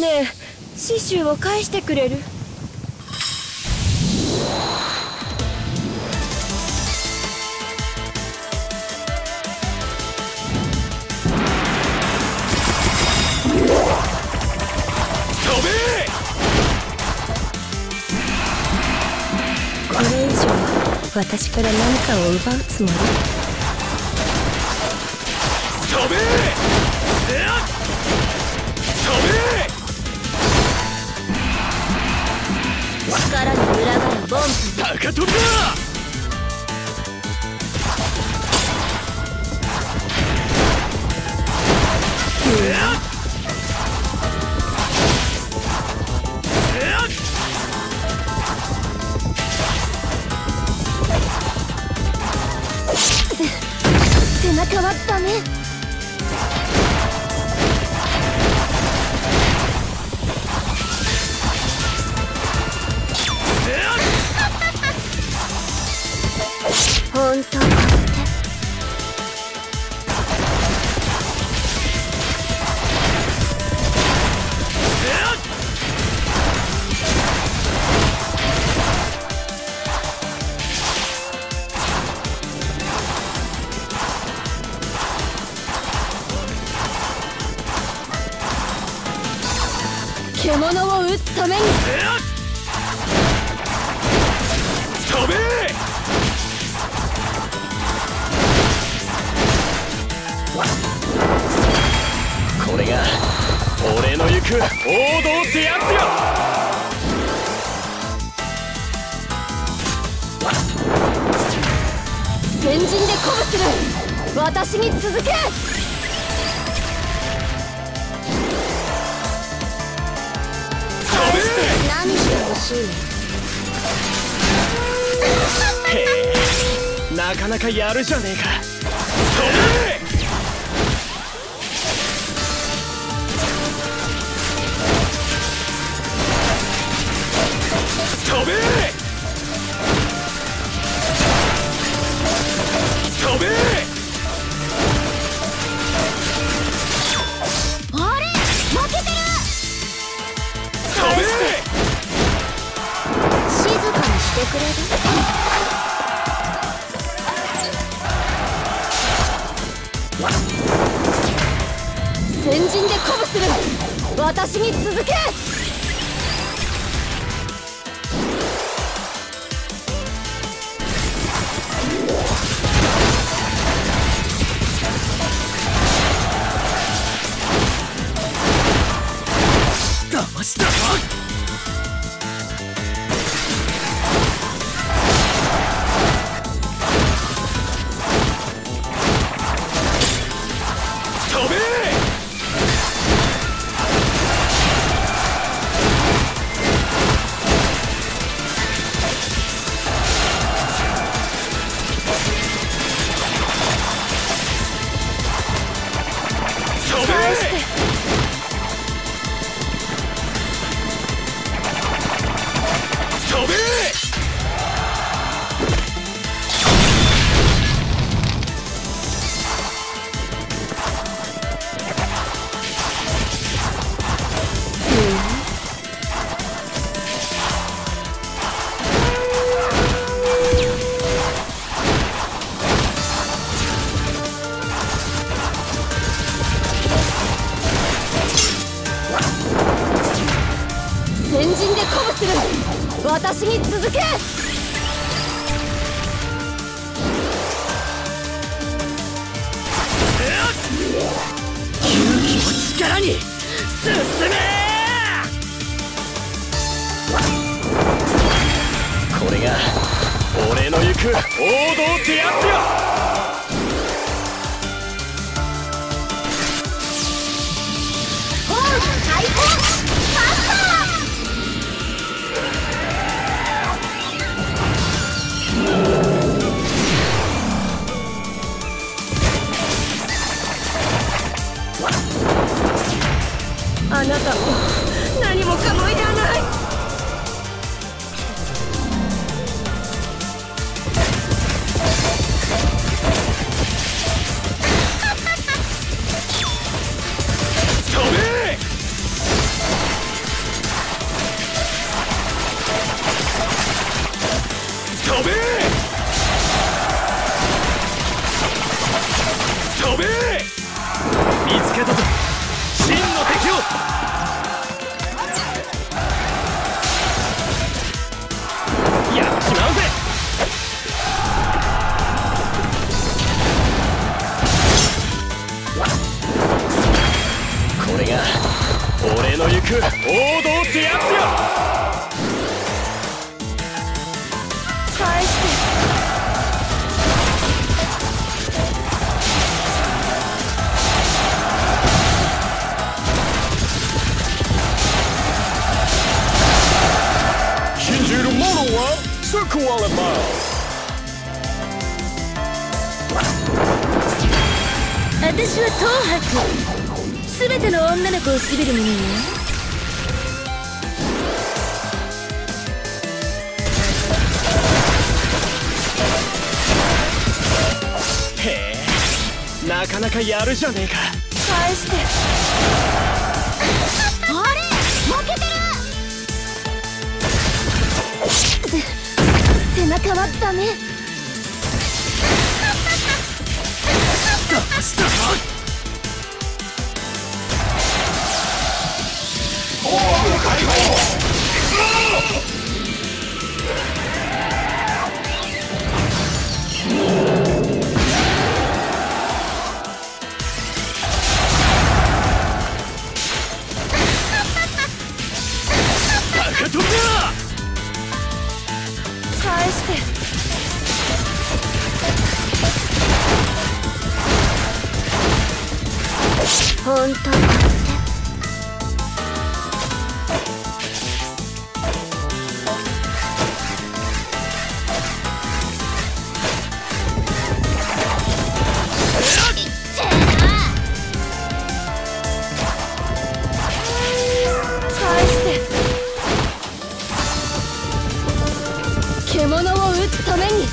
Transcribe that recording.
ねえ刺繍を返してくれる？これ以上私から何かを奪うつもり？飛べ飛べ！群がるボン高飛びだ背中はダメ本当かって獣を撃つために。俺の行く王道ってやつよ。先陣で鼓舞する。私に続け。返して。何が欲しい？なかなかやるじゃねえか先陣で鼓舞する私に続け。騙した。ぞ先陣で鼓舞する私に続け。勇気を力に進め。これが俺の行く王道ってやつよ。本開あなたも何もかもい王道ってやつよ。返して。信じる者は救われます私は東博全ての女の子をしびるものよかなかやるじゃねえか。返して。あれ？負けてる。せ背中はダメ。どうした？バ本当返して。獣をために。